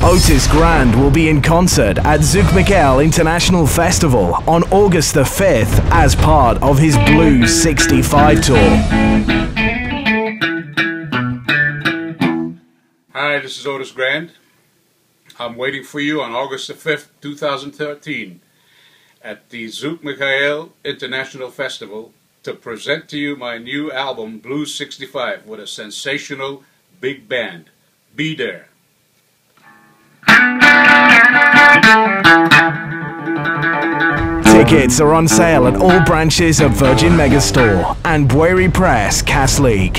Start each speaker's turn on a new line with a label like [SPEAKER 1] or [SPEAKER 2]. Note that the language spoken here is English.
[SPEAKER 1] Otis Grand will be in concert at Zouk Mikael International Festival on August the 5th as part of his Blues 65 tour.
[SPEAKER 2] Hi, this is Otis Grand. I'm waiting for you on August the 5th, 2013 at the Zouk Mikael International Festival to present to you my new album, Blues 65, with a sensational big band. Be there.
[SPEAKER 1] Tickets are on sale at all branches of Virgin Megastore and Boeri Press, Kaslik.